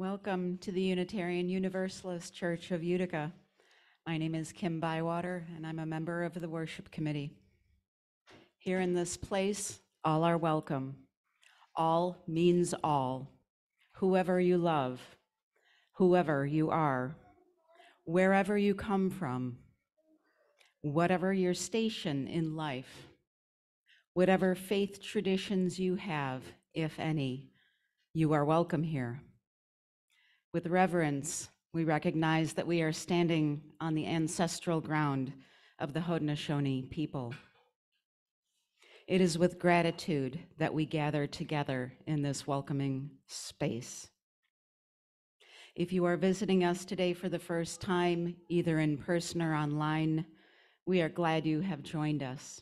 Welcome to the Unitarian Universalist Church of Utica. My name is Kim Bywater, and I'm a member of the worship committee. Here in this place, all are welcome. All means all. Whoever you love, whoever you are, wherever you come from, whatever your station in life, whatever faith traditions you have, if any, you are welcome here. With reverence, we recognize that we are standing on the ancestral ground of the Haudenosaunee people. It is with gratitude that we gather together in this welcoming space. If you are visiting us today for the first time, either in person or online, we are glad you have joined us.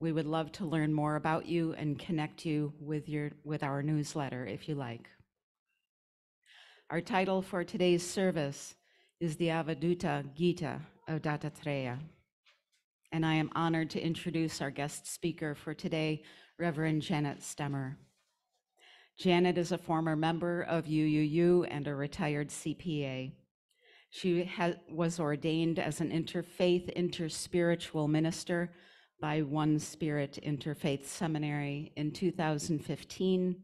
We would love to learn more about you and connect you with your with our newsletter if you like. Our title for today's service is the Avadhuta Gita of Dattatreya. And I am honored to introduce our guest speaker for today, Reverend Janet Stemmer. Janet is a former member of UUU and a retired CPA. She was ordained as an interfaith, interspiritual minister by One Spirit Interfaith Seminary in 2015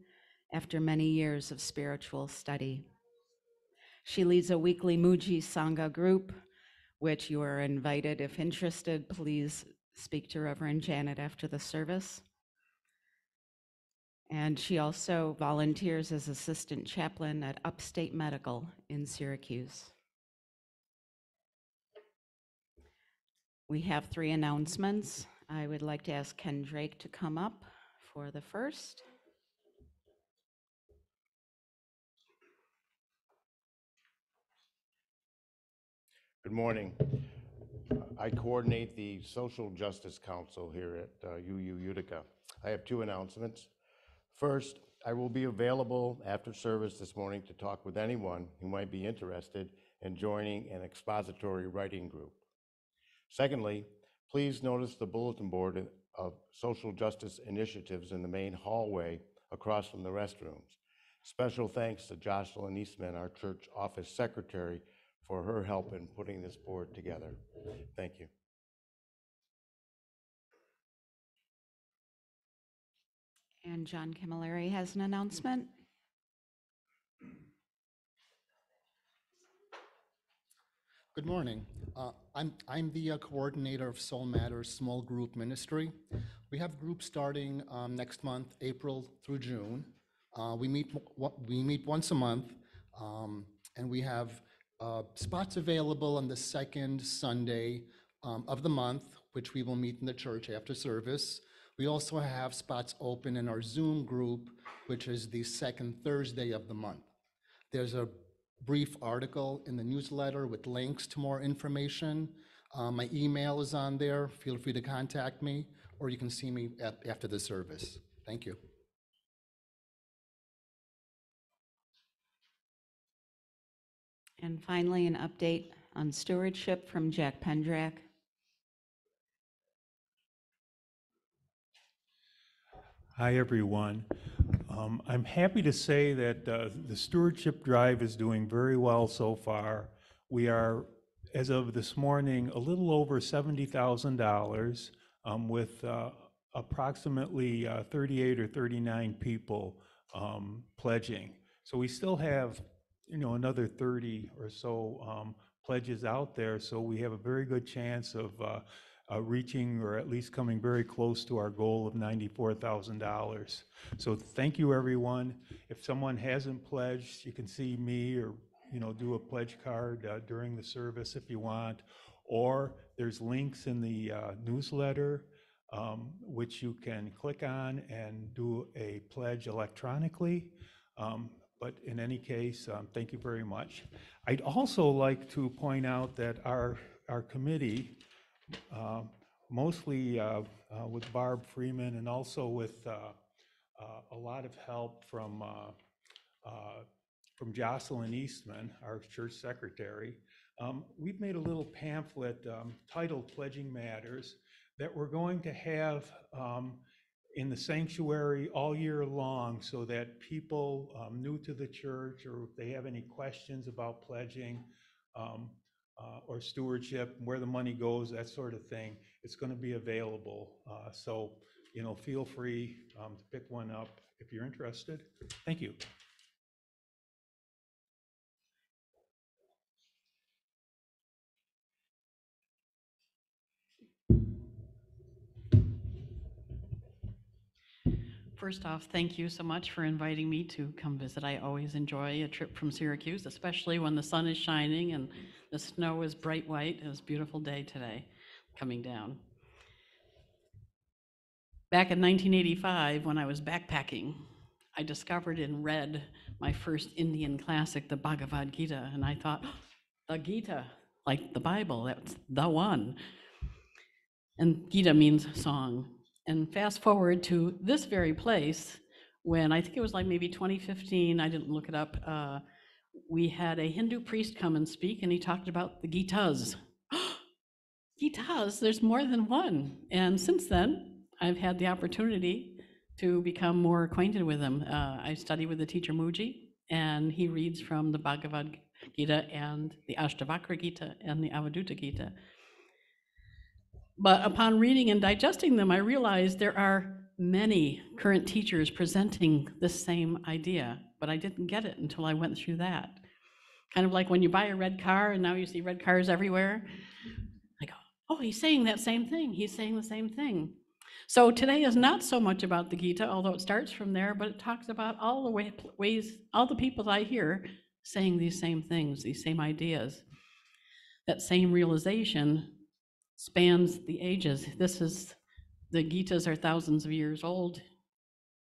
after many years of spiritual study. She leads a weekly Mooji Sangha group, which you are invited, if interested, please speak to Reverend Janet after the service. And she also volunteers as assistant chaplain at Upstate Medical in Syracuse. We have three announcements. I would like to ask Ken Drake to come up for the first. Good morning. I coordinate the Social Justice Council here at uh, UU Utica. I have two announcements. First, I will be available after service this morning to talk with anyone who might be interested in joining an expository writing group. Secondly, please notice the bulletin board of social justice initiatives in the main hallway across from the restrooms. Special thanks to Jocelyn Eastman, our church office secretary, for her help in putting this board together. Thank you. And John Camilleri has an announcement. Good morning. Uh, I'm, I'm the uh, coordinator of Soul Matters Small Group Ministry. We have groups starting um, next month, April through June. Uh, We meet, we meet once a month, um, and we have uh, spots available on the second Sunday um, of the month, which we will meet in the church after service. We also have spots open in our Zoom group, which is the second Thursday of the month. There's a brief article in the newsletter with links to more information. Uh, My email is on there. Feel free to contact me, or you can see me at- after the service. Thank you. And finally, an update on stewardship from Jack Pendrak. Hi, everyone. Um, I'm happy to say that uh, the stewardship drive is doing very well so far. We are, as of this morning, a little over $70,000 um, with uh, approximately uh, 38 or 39 people um, pledging. So we still have, you know, another 30 or so um, pledges out there. So we have a very good chance of uh, uh, reaching or at least coming very close to our goal of $94,000. So thank you, everyone. If someone hasn't pledged, you can see me or, you know, do a pledge card uh, during the service if you want. Or there's links in the uh, newsletter um, which you can click on and do a pledge electronically. Um, But in any case, um, thank you very much. I'd also like to point out that our, our committee, uh, mostly uh, uh, with Barb Freeman and also with uh, uh, a lot of help from, uh, from Jocelyn Eastman, our church secretary. Um, We've made a little pamphlet um, titled Pledging Matters that we're going to have um, in the sanctuary all year long so that people um, new to the church or if they have any questions about pledging um, uh, or stewardship, where the money goes, that sort of thing, it's going to be available. Uh, So, you know, feel free um, to pick one up if you're interested. Thank you. First off, thank you so much for inviting me to come visit. I always enjoy a trip from Syracuse, especially when the sun is shining and the snow is bright white. It was a beautiful day today coming down. Back in 1985, when I was backpacking, I discovered and read my first Indian classic, the Bhagavad Gita, and I thought, oh, the Gita, like the Bible, that's the one. And Gita means song. And fast forward to this very place, when I think it was like maybe 2015, I didn't look it up, uh, we had a Hindu priest come and speak, and he talked about the Gitas. Gitas, there's more than one. And since then, I've had the opportunity to become more acquainted with them. Uh, I study with the teacher Mooji, and he reads from the Bhagavad Gita and the Ashtavakra Gita and the Avadhuta Gita. But upon reading and digesting them, I realized there are many current teachers presenting the same idea, but I didn't get it until I went through that. Kind of like when you buy a red car and now you see red cars everywhere. I go, oh, he's saying that same thing. He's saying the same thing. So today is not so much about the Gita, although it starts from there, but it talks about all the way, ways, all the people I hear saying these same things, these same ideas. That same realization spans the ages. This is, the Gitas are thousands of years old,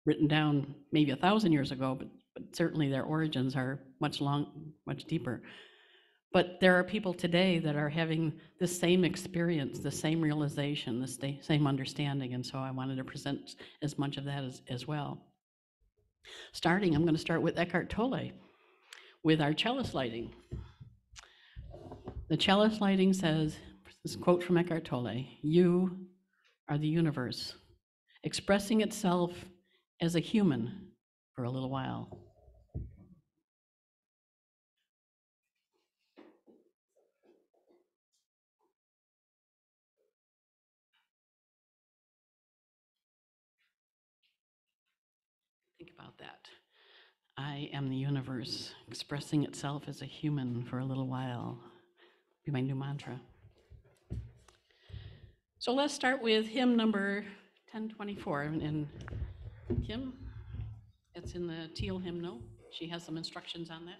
written down maybe a thousand years ago, but, but certainly their origins are much long, much deeper. But there are people today that are having the same experience, the same realization, the same understanding, and so I wanted to present as much of that as, as well. Starting, I'm going to start with Eckhart Tolle, with our chalice lighting. The chalice lighting says, this quote from Eckhart Tolle You are the universe, expressing itself as a human for a little while. Think about that. I am the universe, expressing itself as a human for a little while. Be my new mantra. So let's start with hymn number 1024. And Kim, it's in the teal hymnal. She has some instructions on that.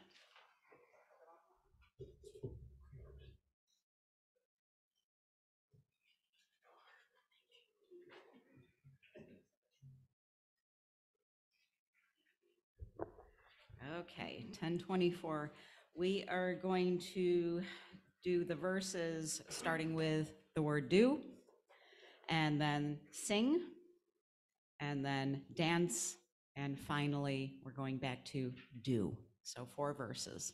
Okay, 1024. We are going to do the verses starting with the word do, and then sing, and then dance, and finally, we're going back to do. So four verses.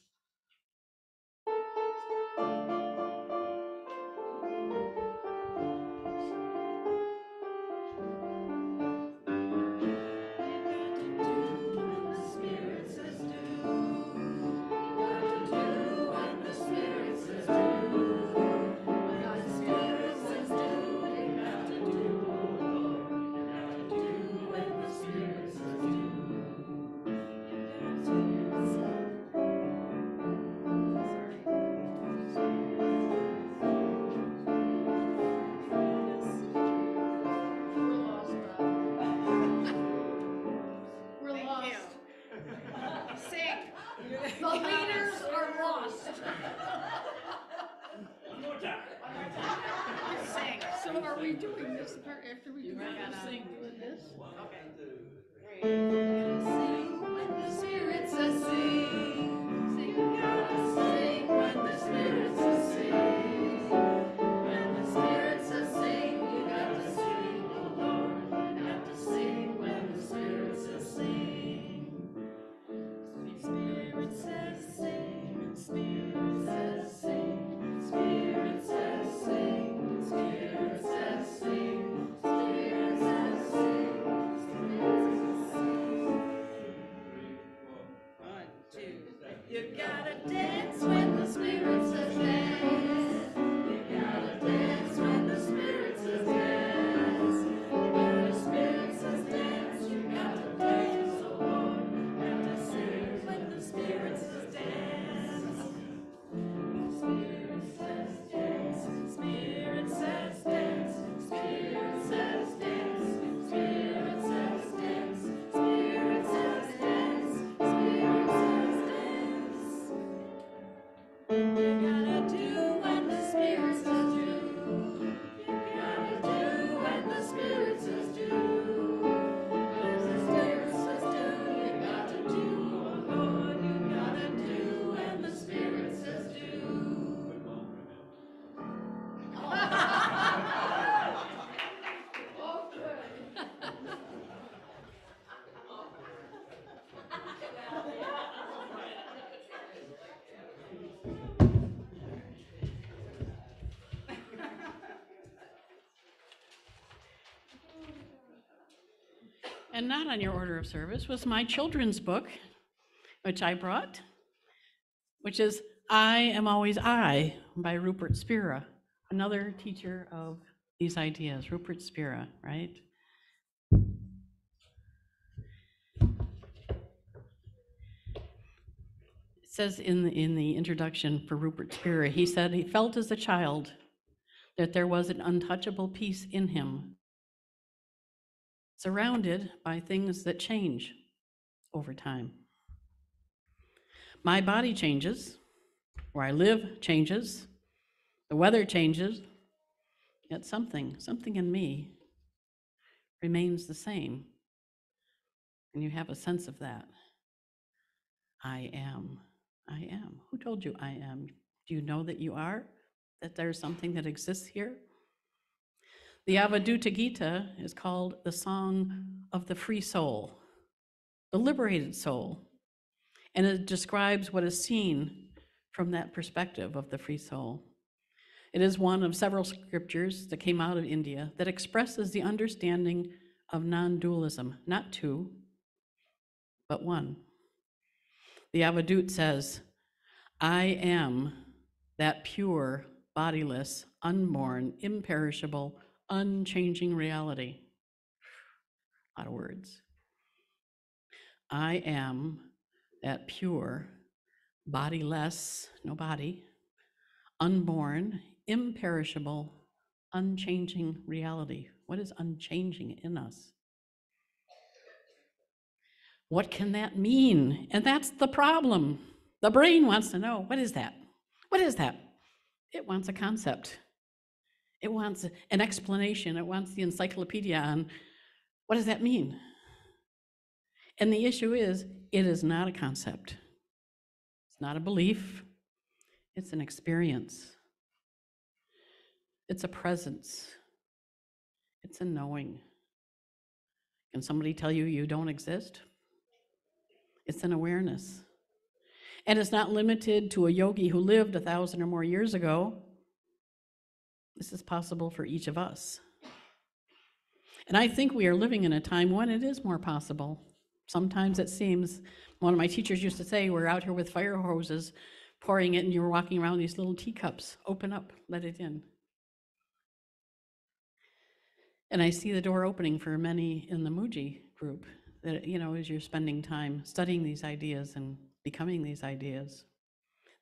You gotta dance. And not on your order of service was my children's book, which I brought, which is I Am Always I by Rupert Spira, another teacher of these ideas, Rupert Spira, right? It says in the, in the introduction for Rupert Spira, he said he felt as a child that there was an untouchable peace in him, surrounded by things that change over time. My body changes, where I live changes, the weather changes, yet something, something in me remains the same. And you have a sense of that. I am. I am. Who told you I am? Do you know that you are? That there's something that exists here? The Avadhuta Gita is called the Song of the Free Soul, the liberated soul. And it describes what is seen from that perspective of the free soul. It is one of several scriptures that came out of India that expresses the understanding of non dualism, not two, but one. The Avadhut says, I am that pure, bodiless, unborn, imperishable, unchanging reality. A lot of words. I am that pure, bodiless, no body, unborn, imperishable, unchanging reality. What is unchanging in us? What can that mean? And that's the problem. The brain wants to know what is that? What is that? It wants a concept. It wants an explanation. It wants the encyclopedia on what does that mean? And the issue is, it is not a concept. It's not a belief. It's an experience. It's a presence. It's a knowing. Can somebody tell you you don't exist? It's an awareness. And it's not limited to a yogi who lived a thousand or more years ago. This is possible for each of us. And I think we are living in a time when it is more possible. Sometimes it seems, one of my teachers used to say, we're out here with fire hoses pouring it, and you're walking around these little teacups. Open up, let it in. And I see the door opening for many in the Mooji group that, you know, as you're spending time studying these ideas and becoming these ideas.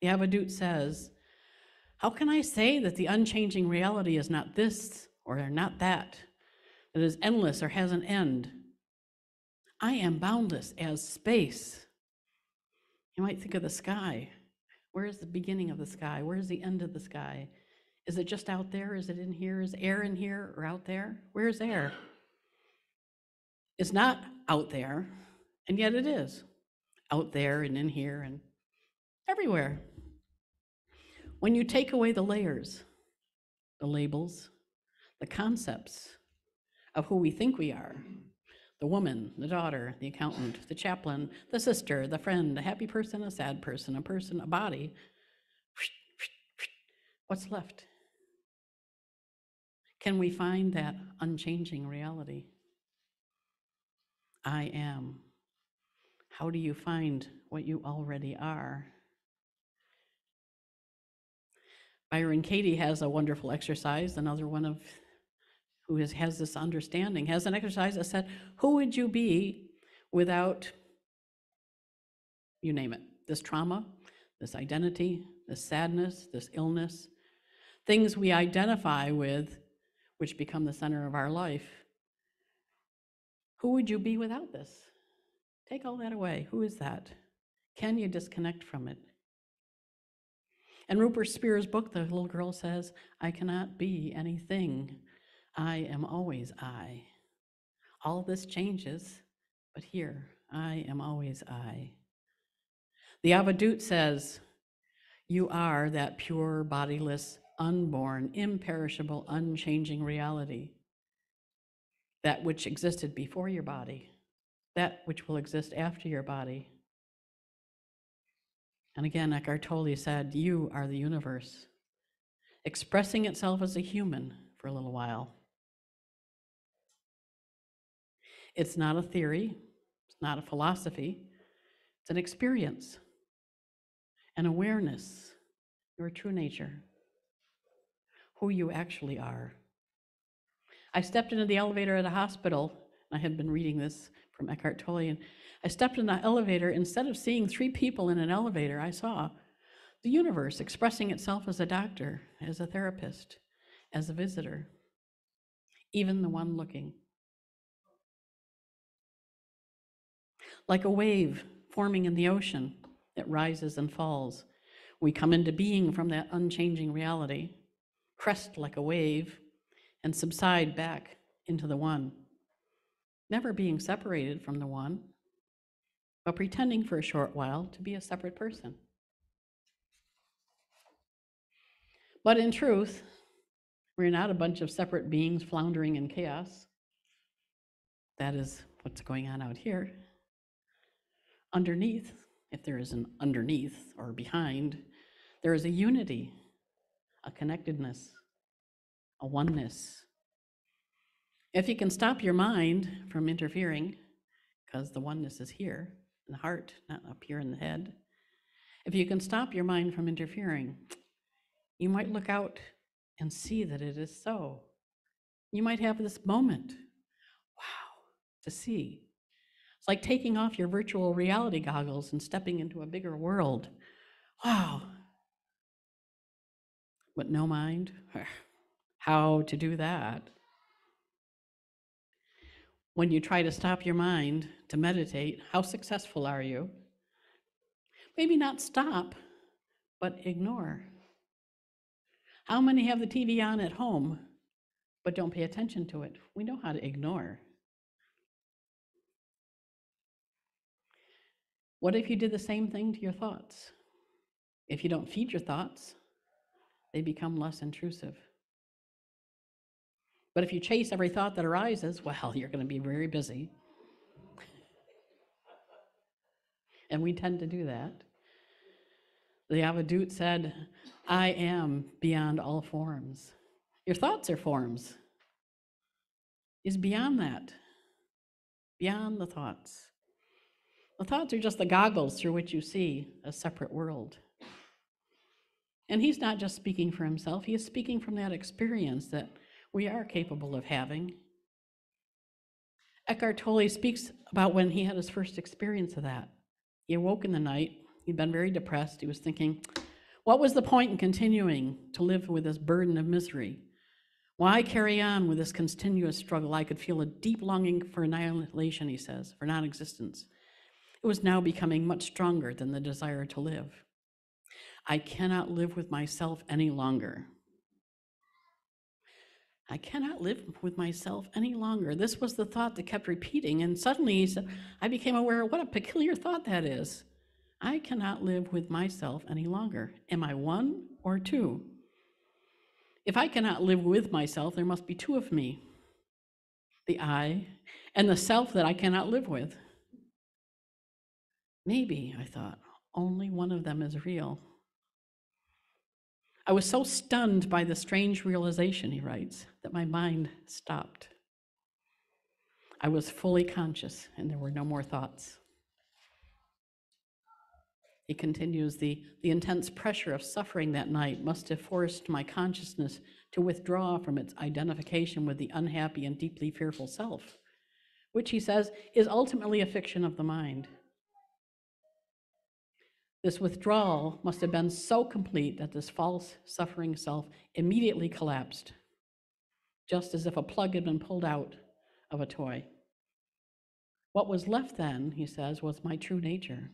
The Avadhut says, How can I say that the unchanging reality is not this or not that, that is endless or has an end? I am boundless as space. You might think of the sky. Where is the beginning of the sky? Where is the end of the sky? Is it just out there? Is it in here? Is air in here or out there? Where is air? It's not out there, and yet it is out there and in here and everywhere. When you take away the layers, the labels, the concepts of who we think we are the woman, the daughter, the accountant, the chaplain, the sister, the friend, a happy person, a sad person, a person, a body. What's left? Can we find that unchanging reality? I am. How do you find what you already are? Byron Katie has a wonderful exercise, another one of who has, has this understanding, has an exercise that said, Who would you be without, you name it, this trauma, this identity, this sadness, this illness, things we identify with, which become the center of our life? Who would you be without this? Take all that away. Who is that? Can you disconnect from it? In Rupert Spira's book, the little girl says, I cannot be anything. I am always I. All this changes, but here, I am always I. The Avadhut says, You are that pure, bodiless, unborn, imperishable, unchanging reality. That which existed before your body, that which will exist after your body. And again, Eckhart Tolle said, You are the universe, expressing itself as a human for a little while. It's not a theory, it's not a philosophy, it's an experience, an awareness, your true nature, who you actually are. I stepped into the elevator at a hospital. I had been reading this from Eckhart Tolle, and I stepped in the elevator. Instead of seeing three people in an elevator, I saw the universe expressing itself as a doctor, as a therapist, as a visitor, even the one looking. Like a wave forming in the ocean it rises and falls, we come into being from that unchanging reality, crest like a wave, and subside back into the one, never being separated from the one, but pretending for a short while to be a separate person. But in truth, we're not a bunch of separate beings floundering in chaos. That is what's going on out here. Underneath, if there is an underneath or behind, there is a unity, a connectedness, a oneness. If you can stop your mind from interfering, because the oneness is here in the heart, not up here in the head, if you can stop your mind from interfering, you might look out and see that it is so. You might have this moment, wow, to see. It's like taking off your virtual reality goggles and stepping into a bigger world. Wow. But no mind. How to do that? When you try to stop your mind to meditate, how successful are you? Maybe not stop, but ignore. How many have the TV on at home but don't pay attention to it? We know how to ignore. What if you did the same thing to your thoughts? If you don't feed your thoughts, they become less intrusive. But if you chase every thought that arises, well, you're going to be very busy. and we tend to do that. The Avadhut said, I am beyond all forms. Your thoughts are forms. Is beyond that, beyond the thoughts. The thoughts are just the goggles through which you see a separate world. And he's not just speaking for himself, he is speaking from that experience that we are capable of having. Eckhart Tolle speaks about when he had his first experience of that. He awoke in the night, he'd been very depressed. He was thinking, what was the point in continuing to live with this burden of misery? Why carry on with this continuous struggle? I could feel a deep longing for annihilation, he says, for non existence. It was now becoming much stronger than the desire to live. I cannot live with myself any longer. I cannot live with myself any longer. This was the thought that kept repeating. And suddenly said, I became aware of what a peculiar thought that is. I cannot live with myself any longer. Am I one or two? If I cannot live with myself, there must be two of me the I and the self that I cannot live with. Maybe, I thought, only one of them is real. I was so stunned by the strange realization, he writes, that my mind stopped. I was fully conscious and there were no more thoughts. He continues the, the intense pressure of suffering that night must have forced my consciousness to withdraw from its identification with the unhappy and deeply fearful self, which he says is ultimately a fiction of the mind. This withdrawal must have been so complete that this false suffering self immediately collapsed, just as if a plug had been pulled out of a toy. What was left then, he says, was my true nature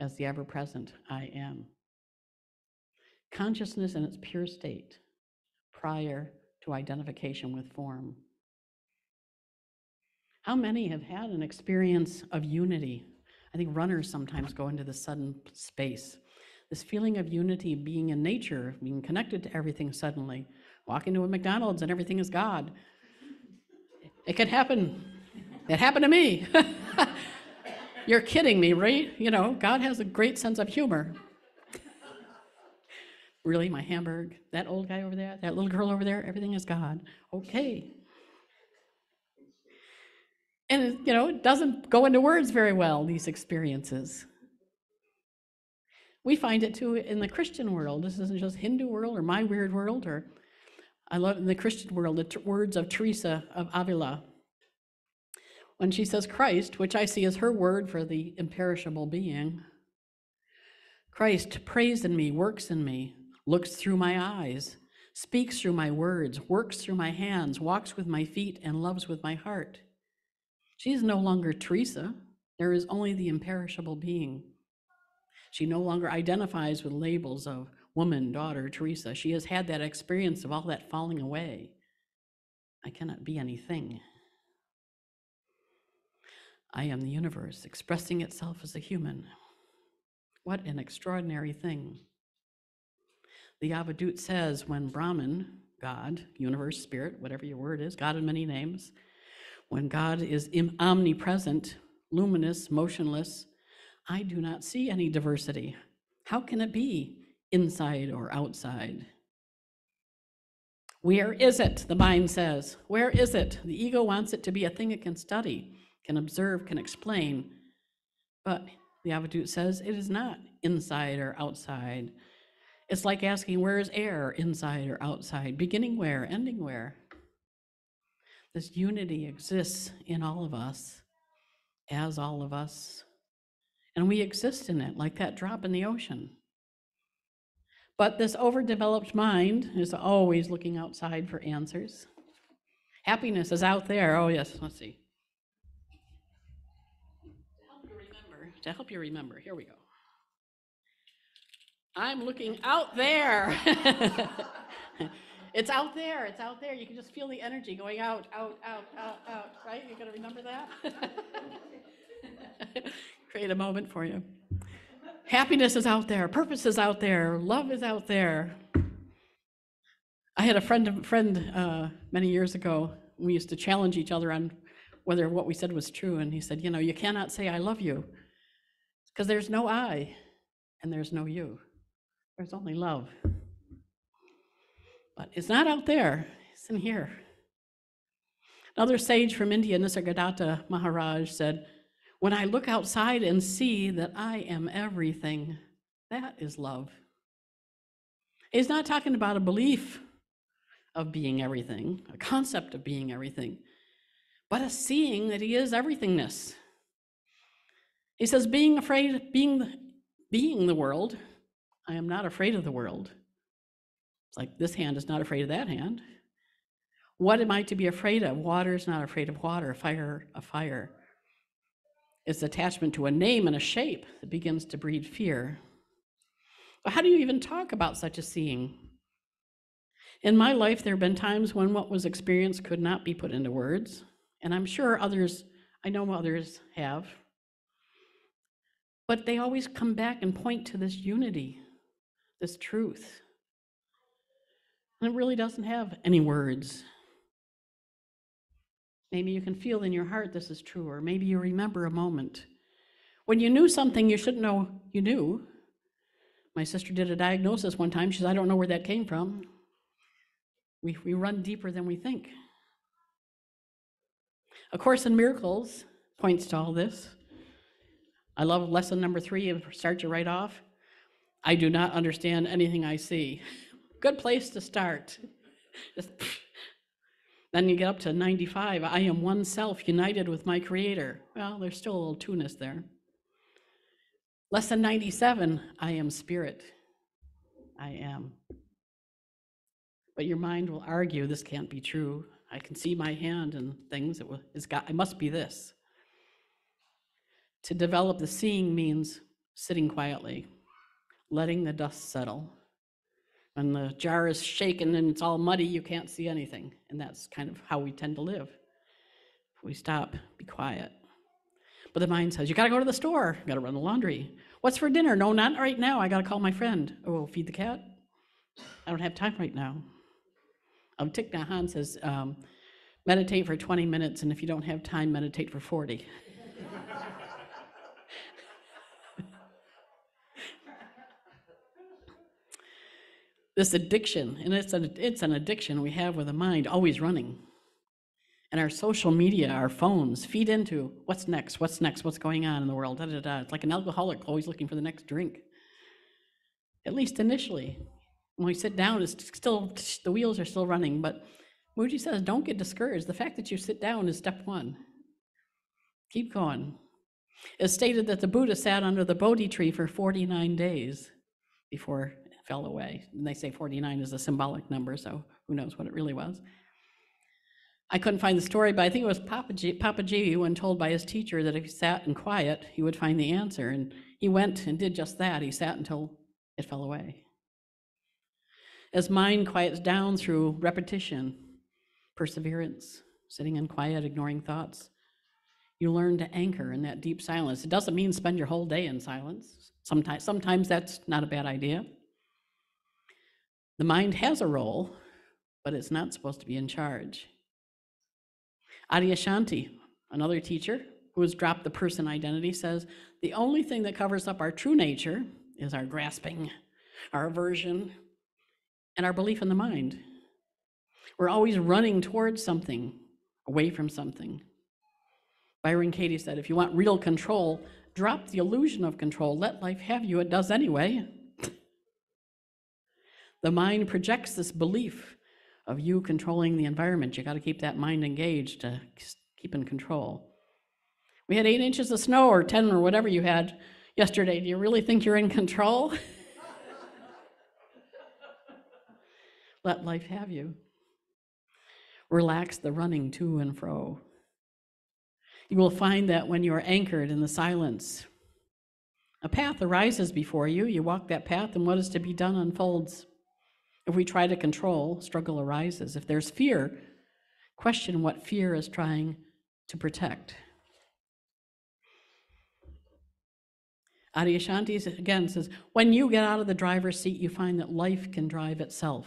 as the ever present I am. Consciousness in its pure state prior to identification with form. How many have had an experience of unity? I think runners sometimes go into this sudden space. This feeling of unity, being in nature, being connected to everything suddenly. Walk into a McDonald's and everything is God. It can happen. It happened to me. You're kidding me, right? You know, God has a great sense of humor. really, my Hamburg, that old guy over there, that little girl over there, everything is God. Okay. And, it, you know, it doesn't go into words very well, these experiences. We find it too in the Christian world. This isn't just Hindu world or my weird world, or I love in the Christian world the words of Teresa of Avila. When she says Christ, which I see as her word for the imperishable being, Christ prays in me, works in me, looks through my eyes, speaks through my words, works through my hands, walks with my feet, and loves with my heart. She is no longer Teresa. There is only the imperishable being. She no longer identifies with labels of woman, daughter, Teresa. She has had that experience of all that falling away. I cannot be anything. I am the universe expressing itself as a human. What an extraordinary thing. The Avadhut says when Brahman, God, universe, spirit, whatever your word is, God in many names, when God is omnipresent, luminous, motionless, I do not see any diversity. How can it be inside or outside? Where is it? The mind says. Where is it? The ego wants it to be a thing it can study, can observe, can explain. But the Avadhut says it is not inside or outside. It's like asking, where is air, inside or outside? Beginning where, ending where? This unity exists in all of us, as all of us. And we exist in it like that drop in the ocean. But this overdeveloped mind is always looking outside for answers. Happiness is out there. Oh, yes, let's see. To help you remember, to help you remember, here we go. I'm looking out there. it's out there. It's out there. You can just feel the energy going out, out, out, out, out, right? You're to remember that? Create a moment for you. Happiness is out there. Purpose is out there. Love is out there. I had a friend, of friend uh, many years ago. We used to challenge each other on whether what we said was true. And he said, You know, you cannot say, I love you, because there's no I and there's no you. There's only love. But it's not out there, it's in here. Another sage from India, Nisargadatta Maharaj, said, When I look outside and see that I am everything, that is love. He's not talking about a belief of being everything, a concept of being everything, but a seeing that he is everythingness. He says, being afraid, being being the world, I am not afraid of the world. It's like this hand is not afraid of that hand. What am I to be afraid of? Water is not afraid of water, fire, a fire. It's attachment to a name and a shape that begins to breed fear. How do you even talk about such a seeing? In my life, there have been times when what was experienced could not be put into words, and I'm sure others, I know others have. But they always come back and point to this unity, this truth. And it really doesn't have any words. Maybe you can feel in your heart this is true, or maybe you remember a moment when you knew something you shouldn't know you knew. My sister did a diagnosis one time. She says, I don't know where that came from. We, we run deeper than we think. A Course in Miracles points to all this. I love lesson number three, it starts you right off. I do not understand anything I see. Good place to start. Just, then you get up to 95. I am one self united with my creator. Well, there's still a little two-ness there. Lesson 97 I am spirit. I am. But your mind will argue this can't be true. I can see my hand and things. It, wa- it's got, it must be this. To develop the seeing means sitting quietly, letting the dust settle. When the jar is shaken and it's all muddy, you can't see anything. And that's kind of how we tend to live. If we stop, be quiet. But the mind says, You got to go to the store, got to run the laundry. What's for dinner? No, not right now. I got to call my friend. Oh, feed the cat? I don't have time right now. Um, Thich Nhat Hanh says, um, meditate for 20 minutes, and if you don't have time, meditate for 40. This addiction, and it's an, it's an addiction we have with the mind, always running. And our social media, our phones feed into what's next, what's next, what's going on in the world, da da da. It's like an alcoholic always looking for the next drink. At least initially. When we sit down, it's still, the wheels are still running, but Mooji says, don't get discouraged. The fact that you sit down is step one. Keep going. It's stated that the Buddha sat under the Bodhi tree for 49 days before fell away. And they say 49 is a symbolic number, so who knows what it really was. I couldn't find the story, but I think it was Papaji, Papaji when told by his teacher that if he sat in quiet, he would find the answer. And he went and did just that. He sat until it fell away. As mind quiets down through repetition, perseverance, sitting in quiet, ignoring thoughts, you learn to anchor in that deep silence. It doesn't mean spend your whole day in silence. Sometimes, sometimes that's not a bad idea. The mind has a role, but it's not supposed to be in charge. Adyashanti, another teacher who has dropped the person identity, says the only thing that covers up our true nature is our grasping, our aversion, and our belief in the mind. We're always running towards something, away from something. Byron Katie said, if you want real control, drop the illusion of control. Let life have you. It does anyway. The mind projects this belief of you controlling the environment. You got to keep that mind engaged to keep in control. We had eight inches of snow or 10 or whatever you had yesterday. Do you really think you're in control? Let life have you. Relax the running to and fro. You will find that when you are anchored in the silence, a path arises before you. You walk that path, and what is to be done unfolds. If we try to control, struggle arises. If there's fear, question what fear is trying to protect. Adyashanti s- again says, when you get out of the driver's seat, you find that life can drive itself,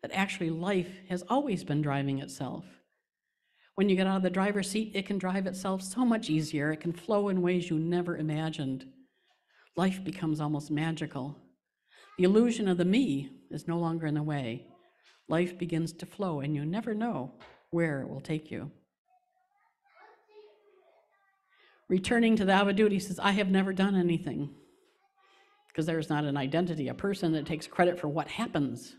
that actually life has always been driving itself. When you get out of the driver's seat, it can drive itself so much easier. It can flow in ways you never imagined. Life becomes almost magical. The illusion of the me is no longer in the way. Life begins to flow, and you never know where it will take you. Returning to the Avadhut, he says, I have never done anything. Because there's not an identity, a person that takes credit for what happens.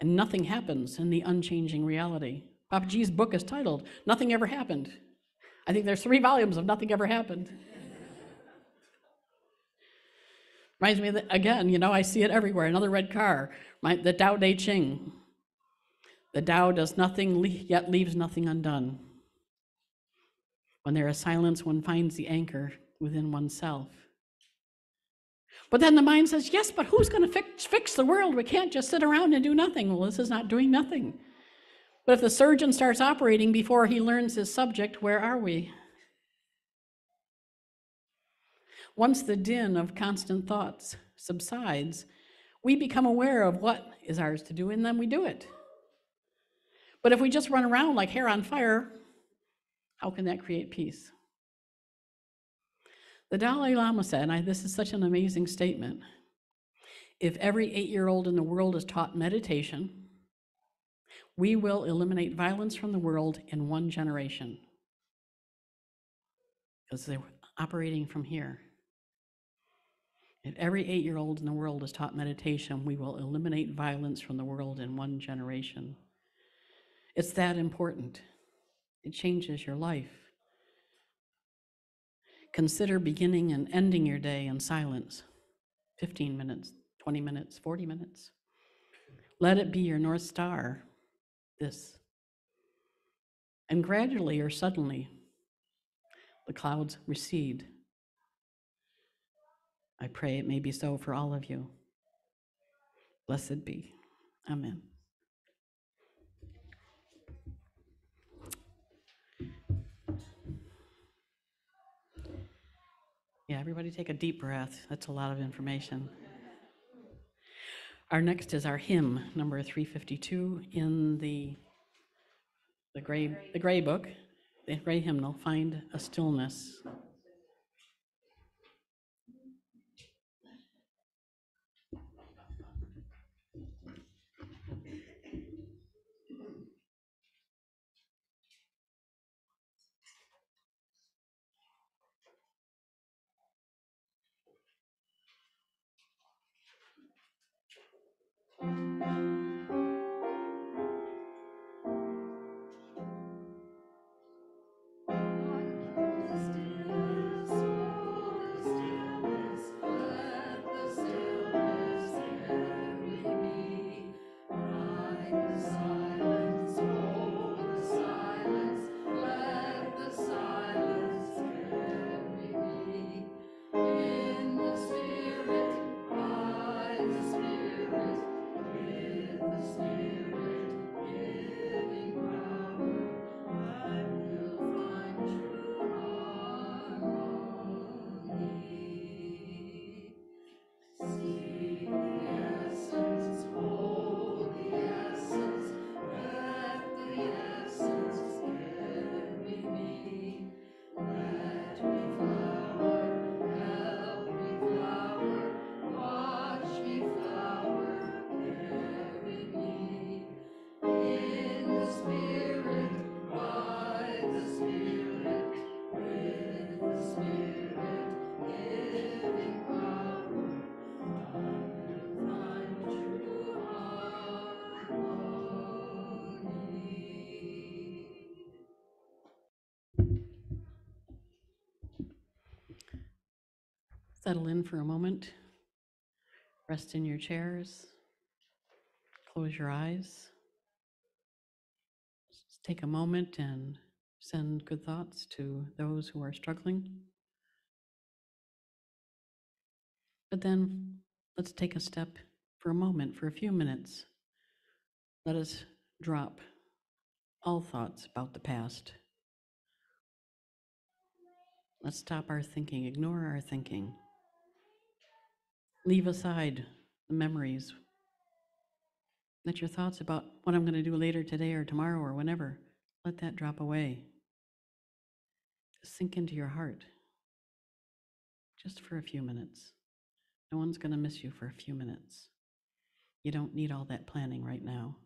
And nothing happens in the unchanging reality. Papaji's book is titled, Nothing Ever Happened. I think there's three volumes of Nothing Ever Happened. Reminds me the, again, you know, I see it everywhere. Another red car, my, the Tao Te Ching. The Tao does nothing, yet leaves nothing undone. When there is silence, one finds the anchor within oneself. But then the mind says, yes, but who's going to fix, fix the world? We can't just sit around and do nothing. Well, this is not doing nothing. But if the surgeon starts operating before he learns his subject, where are we? Once the din of constant thoughts subsides, we become aware of what is ours to do, and then we do it. But if we just run around like hair on fire, how can that create peace? The Dalai Lama said, and I, this is such an amazing statement if every eight year old in the world is taught meditation, we will eliminate violence from the world in one generation. Because they're operating from here. If every eight year old in the world is taught meditation, we will eliminate violence from the world in one generation. It's that important. It changes your life. Consider beginning and ending your day in silence 15 minutes, 20 minutes, 40 minutes. Let it be your North Star, this. And gradually or suddenly, the clouds recede. I pray it may be so for all of you. Blessed be. Amen. Yeah, everybody take a deep breath. That's a lot of information. Our next is our hymn, number 352 in the the gray the gray book, the gray hymnal, Find a Stillness. Settle in for a moment. Rest in your chairs. Close your eyes. Just take a moment and send good thoughts to those who are struggling. But then let's take a step for a moment, for a few minutes. Let us drop all thoughts about the past. Let's stop our thinking, ignore our thinking. Leave aside the memories. Let your thoughts about what I'm going to do later today or tomorrow or whenever, let that drop away. Sink into your heart just for a few minutes. No one's going to miss you for a few minutes. You don't need all that planning right now.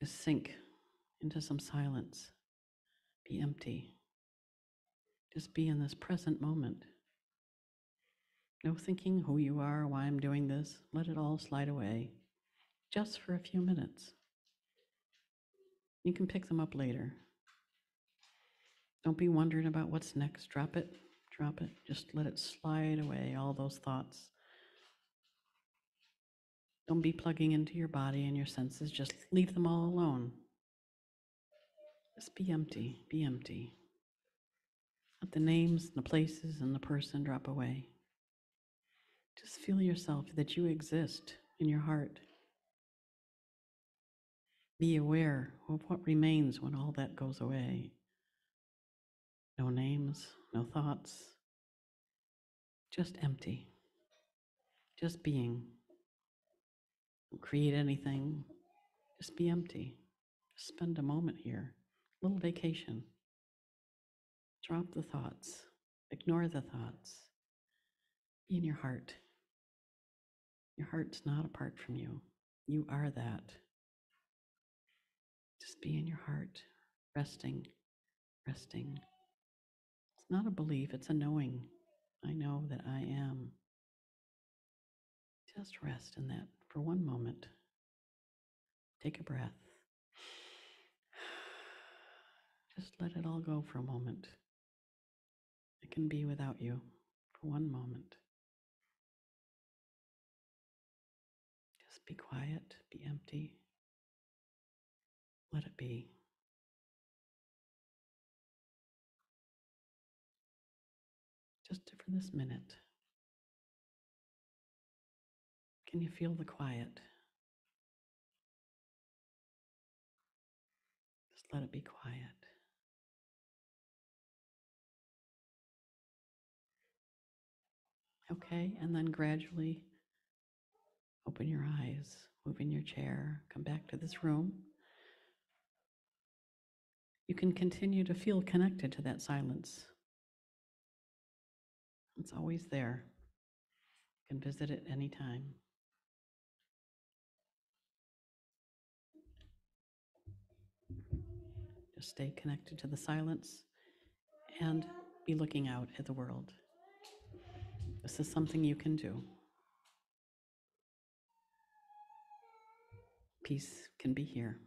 Just sink into some silence. Be empty. Just be in this present moment. No thinking who you are, why I'm doing this. Let it all slide away just for a few minutes. You can pick them up later. Don't be wondering about what's next. Drop it, drop it. Just let it slide away, all those thoughts. Don't be plugging into your body and your senses. Just leave them all alone. Just be empty, be empty. Let the names, the places, and the person drop away. Just feel yourself that you exist in your heart. Be aware of what remains when all that goes away. No names, no thoughts, just empty, just being. Don't create anything, just be empty. Just spend a moment here, a little vacation. Drop the thoughts, ignore the thoughts. In your heart. Your heart's not apart from you. You are that. Just be in your heart, resting, resting. It's not a belief, it's a knowing. I know that I am. Just rest in that for one moment. Take a breath. Just let it all go for a moment. It can be without you for one moment. Be quiet, be empty. Let it be. Just for this minute. Can you feel the quiet? Just let it be quiet. Okay, and then gradually open your eyes, move in your chair, come back to this room. You can continue to feel connected to that silence. It's always there. You can visit it anytime. Just stay connected to the silence and be looking out at the world. This is something you can do. Peace can be here.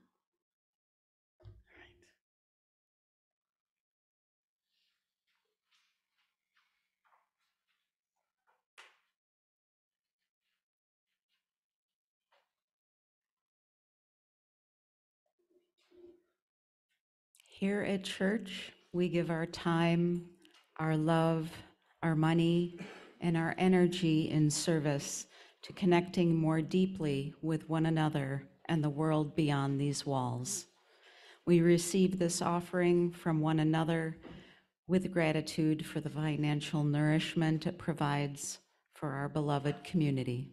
Here at church, we give our time, our love, our money, and our energy in service to connecting more deeply with one another and the world beyond these walls. We receive this offering from one another with gratitude for the financial nourishment it provides for our beloved community.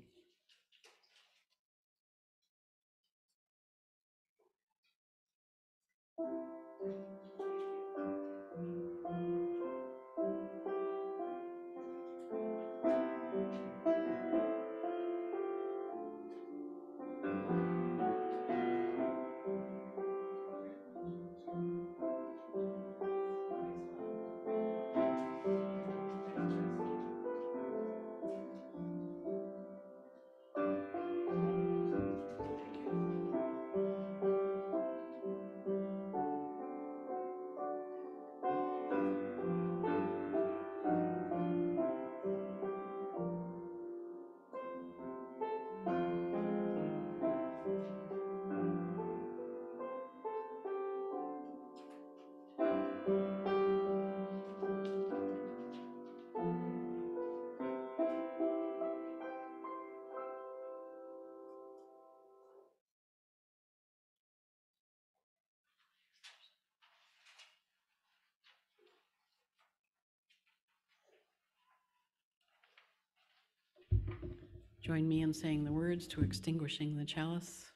Join me in saying the words to extinguishing the chalice.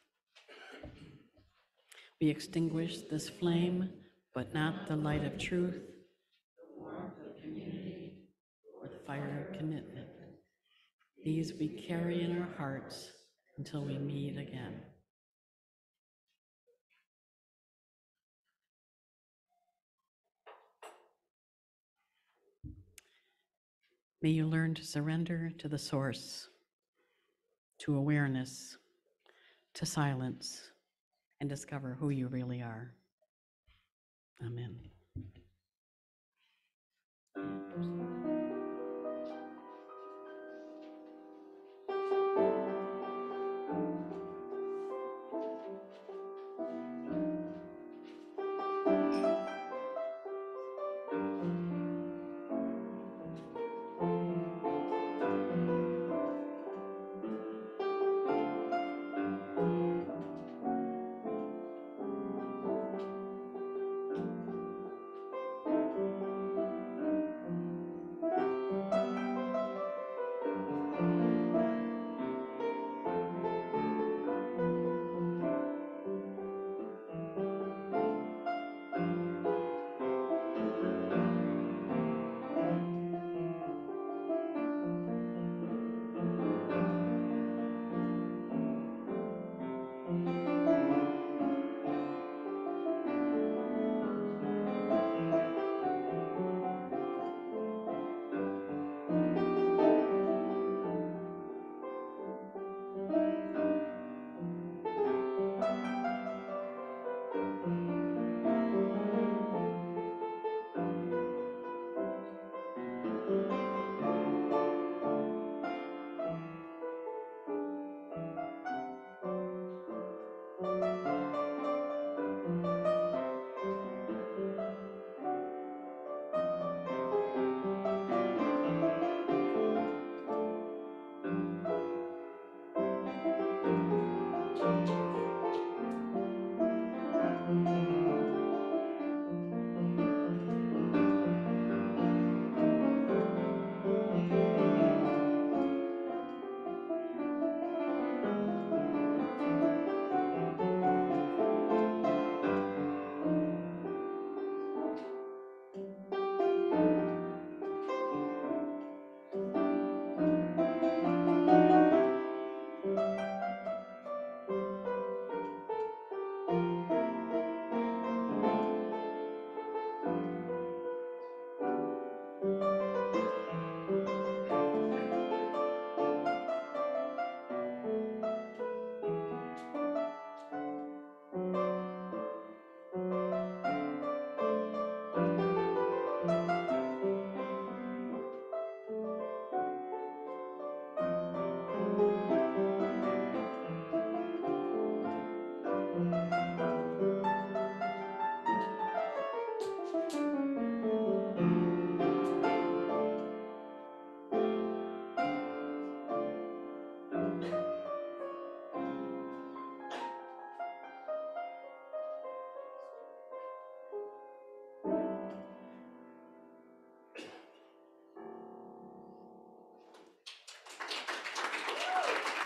We extinguish this flame, but not the light of truth, the warmth of community, or the fire of commitment. These we carry in our hearts until we meet again. May you learn to surrender to the source, to awareness, to silence, and discover who you really are. Amen.